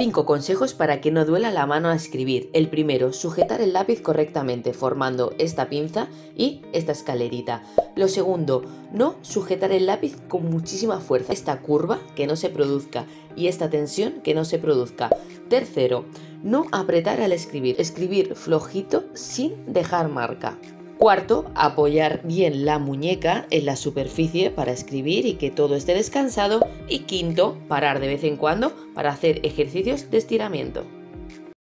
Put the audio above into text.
5 consejos para que no duela la mano a escribir. El primero, sujetar el lápiz correctamente, formando esta pinza y esta escalerita. Lo segundo, no sujetar el lápiz con muchísima fuerza. Esta curva que no se produzca y esta tensión que no se produzca. Tercero, no apretar al escribir. Escribir flojito sin dejar marca. Cuarto, apoyar bien la muñeca en la superficie para escribir y que todo esté descansado. Y quinto, parar de vez en cuando para hacer ejercicios de estiramiento.